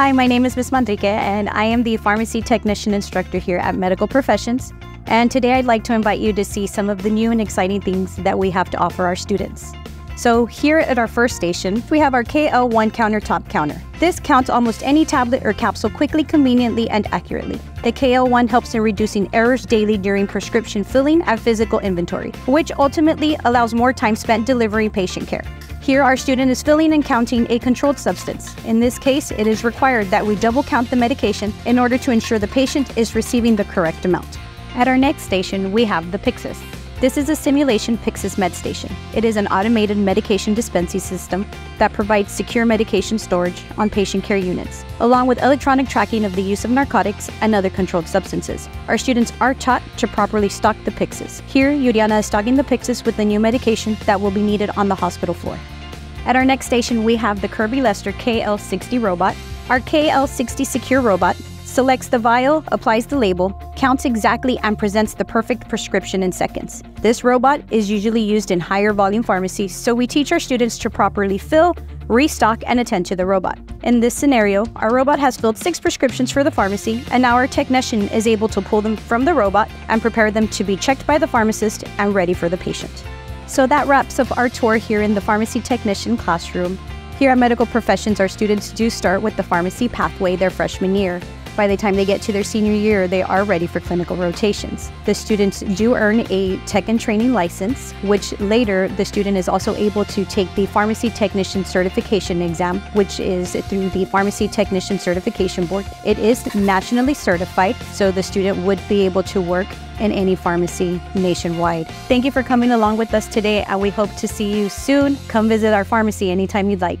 Hi, my name is Ms. Manrique, and I am the pharmacy technician instructor here at Medical Professions. And today I'd like to invite you to see some of the new and exciting things that we have to offer our students. So here at our first station, we have our KL1 countertop counter. This counts almost any tablet or capsule quickly, conveniently, and accurately. The KL1 helps in reducing errors daily during prescription filling and physical inventory, which ultimately allows more time spent delivering patient care. Here, our student is filling and counting a controlled substance. In this case, it is required that we double count the medication in order to ensure the patient is receiving the correct amount. At our next station, we have the Pyxis. This is a simulation Pyxis Med Station. It is an automated medication dispensing system that provides secure medication storage on patient care units, along with electronic tracking of the use of narcotics and other controlled substances. Our students are taught to properly stock the Pyxis. Here, Yuriana is stocking the Pyxis with the new medication that will be needed on the hospital floor. At our next station, we have the Kirby Lester KL60 robot. Our KL60 secure robot selects the vial, applies the label, counts exactly, and presents the perfect prescription in seconds. This robot is usually used in higher volume pharmacies, so we teach our students to properly fill, restock, and attend to the robot. In this scenario, our robot has filled six prescriptions for the pharmacy, and now our technician is able to pull them from the robot and prepare them to be checked by the pharmacist and ready for the patient. So that wraps up our tour here in the pharmacy technician classroom. Here at Medical Professions, our students do start with the pharmacy pathway their freshman year. By the time they get to their senior year, they are ready for clinical rotations. The students do earn a tech and training license, which later the student is also able to take the pharmacy technician certification exam, which is through the Pharmacy Technician Certification Board. It is nationally certified, so the student would be able to work in any pharmacy nationwide. Thank you for coming along with us today, and we hope to see you soon. Come visit our pharmacy anytime you'd like.